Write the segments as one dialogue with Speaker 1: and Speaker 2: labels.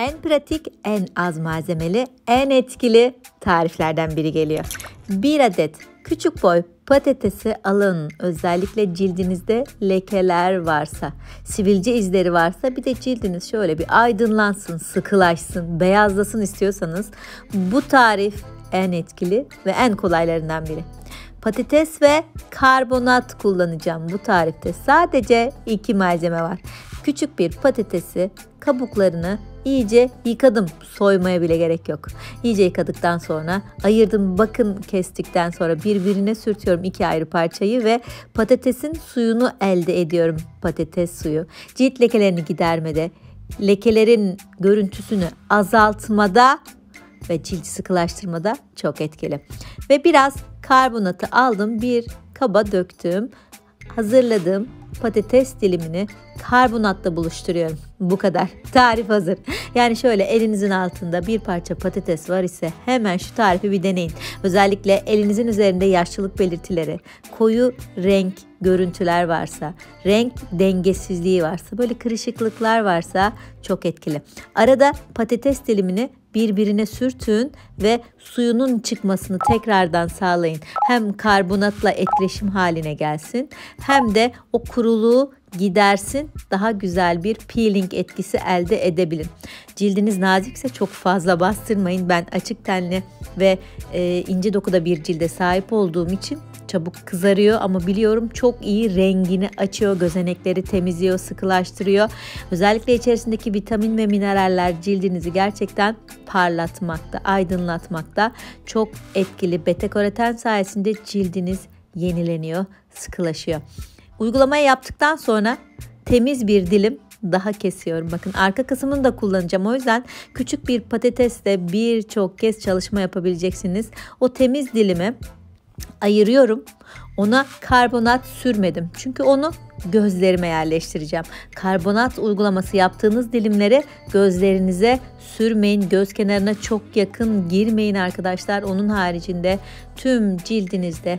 Speaker 1: en pratik, en az malzemeli, en etkili tariflerden biri geliyor. Bir adet küçük boy patatesi alın. Özellikle cildinizde lekeler varsa, sivilce izleri varsa bir de cildiniz şöyle bir aydınlansın, sıkılaşsın, beyazlasın istiyorsanız bu tarif en etkili ve en kolaylarından biri. Patates ve karbonat kullanacağım bu tarifte. Sadece iki malzeme var. Küçük bir patatesi kabuklarını iyice yıkadım. Soymaya bile gerek yok. İyice yıkadıktan sonra ayırdım. Bakın kestikten sonra birbirine sürtüyorum iki ayrı parçayı ve patatesin suyunu elde ediyorum. Patates suyu. Cilt lekelerini gidermede, lekelerin görüntüsünü azaltmada ve cildi sıkılaştırmada çok etkili. Ve biraz karbonatı aldım bir kaba döktüm. Hazırladığım patates dilimini karbonatla buluşturuyorum. Bu kadar. Tarif hazır. Yani şöyle elinizin altında bir parça patates var ise hemen şu tarifi bir deneyin. Özellikle elinizin üzerinde yaşlılık belirtileri, koyu renk görüntüler varsa, renk dengesizliği varsa, böyle kırışıklıklar varsa çok etkili. Arada patates dilimini birbirine sürtün ve suyunun çıkmasını tekrardan sağlayın. Hem karbonatla etkileşim haline gelsin hem de o kuruluğu gidersin daha güzel bir peeling etkisi elde edebilin. Cildiniz nazikse çok fazla bastırmayın. Ben açık tenli ve e, ince dokuda bir cilde sahip olduğum için çabuk kızarıyor ama biliyorum çok iyi rengini açıyor, gözenekleri temizliyor, sıkılaştırıyor. Özellikle içerisindeki vitamin ve mineraller cildinizi gerçekten parlatmakta, aydınlatmakta çok etkili. Beta karoten sayesinde cildiniz yenileniyor, sıkılaşıyor. Uygulamayı yaptıktan sonra temiz bir dilim daha kesiyorum. Bakın arka kısmını da kullanacağım. O yüzden küçük bir patatesle birçok kez çalışma yapabileceksiniz. O temiz dilimi ayırıyorum. Ona karbonat sürmedim. Çünkü onu gözlerime yerleştireceğim. Karbonat uygulaması yaptığınız dilimleri gözlerinize sürmeyin. Göz kenarına çok yakın girmeyin arkadaşlar. Onun haricinde tüm cildinizde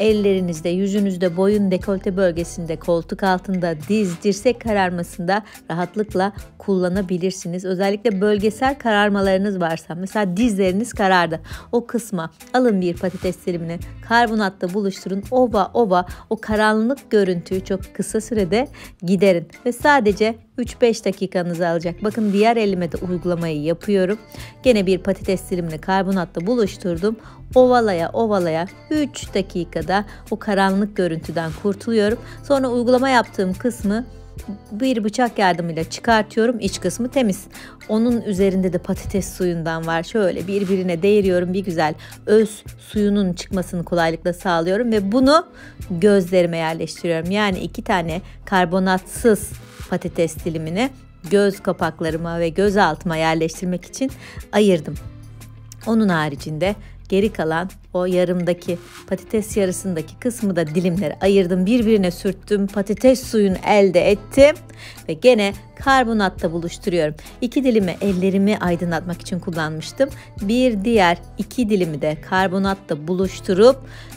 Speaker 1: Ellerinizde, yüzünüzde, boyun dekolte bölgesinde, koltuk altında, diz, dirsek kararmasında rahatlıkla kullanabilirsiniz. Özellikle bölgesel kararmalarınız varsa, mesela dizleriniz karardı. O kısma alın bir patates dilimini karbonatla buluşturun. Ova ova o karanlık görüntüyü çok kısa sürede giderin ve sadece 3-5 dakikanızı alacak. Bakın diğer elime de uygulamayı yapıyorum. Gene bir patates dilimini karbonatla buluşturdum. Ovalaya ovalaya 3 dakikada o karanlık görüntüden kurtuluyorum. Sonra uygulama yaptığım kısmı bir bıçak yardımıyla çıkartıyorum. İç kısmı temiz. Onun üzerinde de patates suyundan var. Şöyle birbirine değiriyorum bir güzel. Öz suyunun çıkmasını kolaylıkla sağlıyorum ve bunu gözlerime yerleştiriyorum. Yani iki tane karbonatsız patates dilimini göz kapaklarıma ve göz altıma yerleştirmek için ayırdım. Onun haricinde geri kalan o yarımdaki patates yarısındaki kısmı da dilimleri ayırdım. Birbirine sürttüm. Patates suyunu elde ettim ve gene karbonatla buluşturuyorum. İki dilimi ellerimi aydınlatmak için kullanmıştım. Bir diğer iki dilimi de karbonatla buluşturup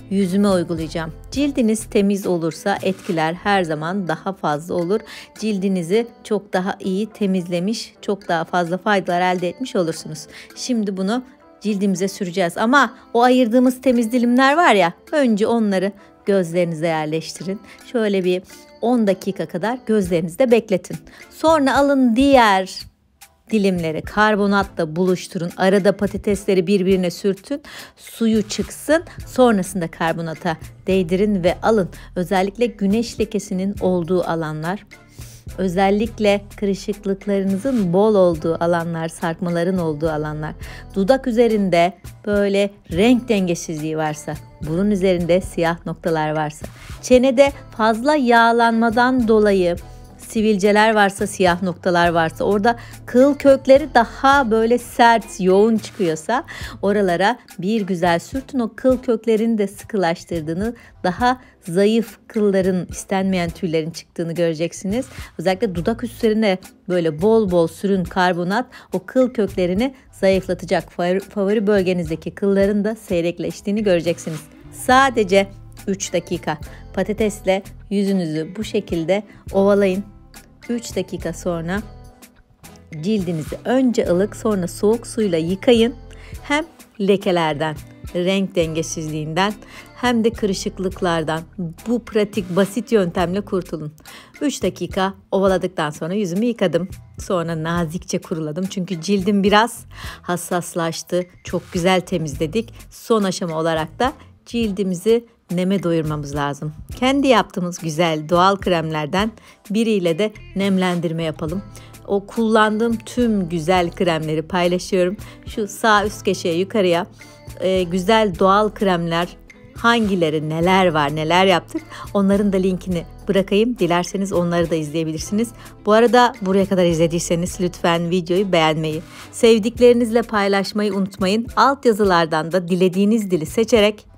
Speaker 1: yüzüme uygulayacağım. Cildiniz temiz olursa etkiler her zaman daha fazla olur. Cildinizi çok daha iyi temizlemiş, çok daha fazla faydalar elde etmiş olursunuz. Şimdi bunu cildimize süreceğiz. Ama o ayırdığımız temiz dilimler var ya önce onları gözlerinize yerleştirin. Şöyle bir 10 dakika kadar gözlerinizde bekletin. Sonra alın diğer dilimleri karbonatla buluşturun. Arada patatesleri birbirine sürtün. Suyu çıksın. Sonrasında karbonata değdirin ve alın. Özellikle güneş lekesinin olduğu alanlar Özellikle kırışıklıklarınızın bol olduğu alanlar, sarkmaların olduğu alanlar, dudak üzerinde böyle renk dengesizliği varsa, burun üzerinde siyah noktalar varsa, çenede fazla yağlanmadan dolayı sivilceler varsa, siyah noktalar varsa, orada kıl kökleri daha böyle sert, yoğun çıkıyorsa oralara bir güzel sürtün. O kıl köklerini de sıkılaştırdığını, daha zayıf kılların, istenmeyen tüylerin çıktığını göreceksiniz. Özellikle dudak üstlerine böyle bol bol sürün karbonat o kıl köklerini zayıflatacak. Favori bölgenizdeki kılların da seyrekleştiğini göreceksiniz. Sadece 3 dakika patatesle yüzünüzü bu şekilde ovalayın. 3 dakika sonra Cildinizi önce ılık sonra soğuk suyla yıkayın. Hem lekelerden, renk dengesizliğinden hem de kırışıklıklardan bu pratik basit yöntemle kurtulun. 3 dakika ovaladıktan sonra yüzümü yıkadım. Sonra nazikçe kuruladım. Çünkü cildim biraz hassaslaştı. Çok güzel temizledik. Son aşama olarak da cildimizi neme doyurmamız lazım. Kendi yaptığımız güzel doğal kremlerden biriyle de nemlendirme yapalım. O kullandığım tüm güzel kremleri paylaşıyorum. Şu sağ üst köşeye yukarıya e, güzel doğal kremler hangileri neler var neler yaptık onların da linkini bırakayım. Dilerseniz onları da izleyebilirsiniz. Bu arada buraya kadar izlediyseniz lütfen videoyu beğenmeyi, sevdiklerinizle paylaşmayı unutmayın. Alt yazılardan da dilediğiniz dili seçerek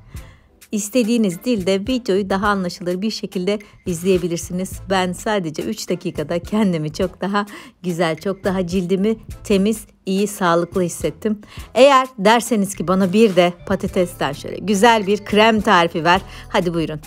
Speaker 1: istediğiniz dilde videoyu daha anlaşılır bir şekilde izleyebilirsiniz. Ben sadece 3 dakikada kendimi çok daha güzel, çok daha cildimi temiz, iyi, sağlıklı hissettim. Eğer derseniz ki bana bir de patatesten şöyle güzel bir krem tarifi ver. Hadi buyurun.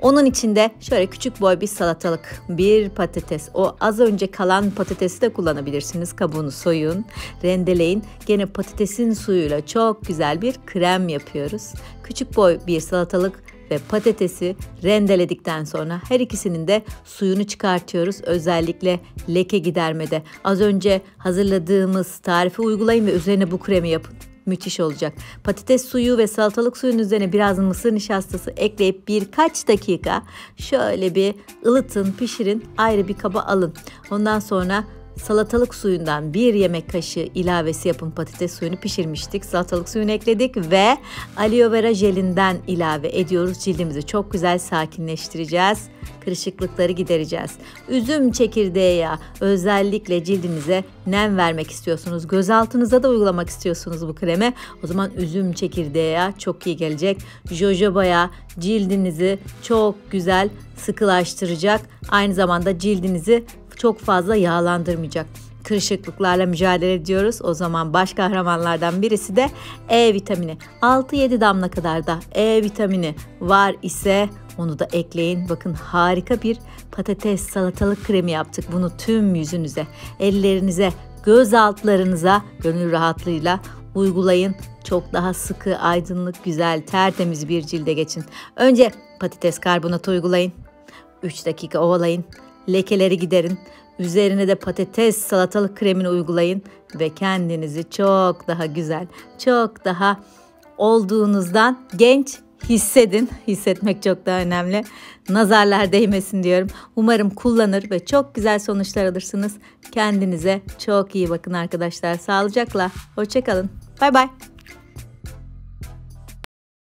Speaker 1: Onun içinde şöyle küçük boy bir salatalık, bir patates. O az önce kalan patatesi de kullanabilirsiniz. Kabuğunu soyun, rendeleyin. Gene patatesin suyuyla çok güzel bir krem yapıyoruz. Küçük boy bir salatalık ve patatesi rendeledikten sonra her ikisinin de suyunu çıkartıyoruz. Özellikle leke gidermede. Az önce hazırladığımız tarifi uygulayın ve üzerine bu kremi yapın müthiş olacak. Patates suyu ve salatalık suyun üzerine biraz mısır nişastası ekleyip birkaç dakika şöyle bir ılıtın, pişirin, ayrı bir kaba alın. Ondan sonra salatalık suyundan bir yemek kaşığı ilavesi yapın patates suyunu pişirmiştik. Salatalık suyunu ekledik ve aloe vera jelinden ilave ediyoruz. Cildimizi çok güzel sakinleştireceğiz. Kırışıklıkları gidereceğiz. Üzüm çekirdeği yağı özellikle cildinize nem vermek istiyorsunuz. Göz altınıza da uygulamak istiyorsunuz bu kreme. O zaman üzüm çekirdeği yağı çok iyi gelecek. Jojoba yağı cildinizi çok güzel sıkılaştıracak. Aynı zamanda cildinizi çok fazla yağlandırmayacak. Kırışıklıklarla mücadele ediyoruz. O zaman baş kahramanlardan birisi de E vitamini. 6-7 damla kadar da E vitamini var ise onu da ekleyin. Bakın harika bir patates salatalık kremi yaptık. Bunu tüm yüzünüze, ellerinize, göz altlarınıza gönül rahatlığıyla uygulayın. Çok daha sıkı, aydınlık, güzel, tertemiz bir cilde geçin. Önce patates karbonatı uygulayın. 3 dakika ovalayın lekeleri giderin. Üzerine de patates salatalık kremini uygulayın ve kendinizi çok daha güzel, çok daha olduğunuzdan genç hissedin. Hissetmek çok daha önemli. Nazarlar değmesin diyorum. Umarım kullanır ve çok güzel sonuçlar alırsınız. Kendinize çok iyi bakın arkadaşlar. Sağlıcakla. Hoşçakalın. Bay bay.